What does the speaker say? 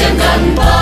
Menschen an Bord.